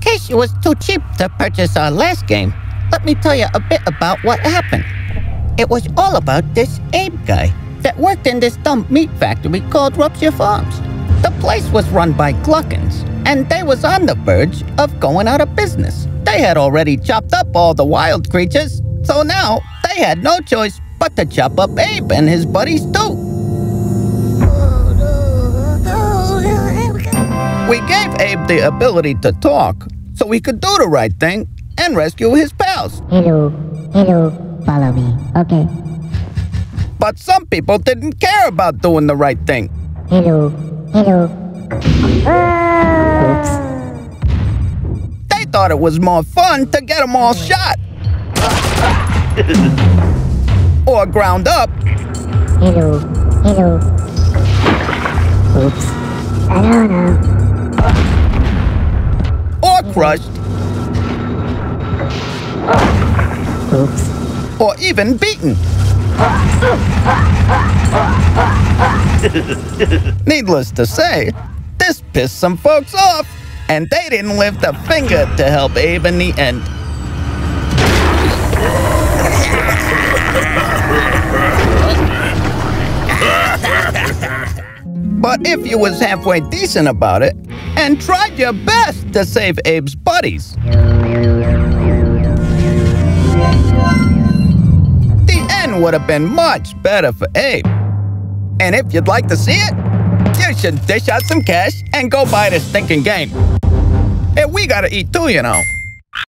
Case you was too cheap to purchase our last game, let me tell you a bit about what happened. It was all about this Abe guy that worked in this dumb meat factory called Rupture Farms. The place was run by Glukkons, and they was on the verge of going out of business. They had already chopped up all the wild creatures, so now they had no choice but to chop up Abe and his buddies too. We gave Abe the ability to talk, so he could do the right thing and rescue his pals. Hello, hello, follow me. Okay. But some people didn't care about doing the right thing. Hello, hello. Ah! Oops. They thought it was more fun to get them all shot. or ground up. Hello, hello. Oops. I don't know. Oh, or crushed, Oops. or even beaten. Needless to say, this pissed some folks off, and they didn't lift a finger to help Abe in the end. But if you was halfway decent about it and tried your best to save Abe's buddies, the end would have been much better for Abe. And if you'd like to see it, you should dish out some cash and go buy this stinking game. And we gotta eat too, you know.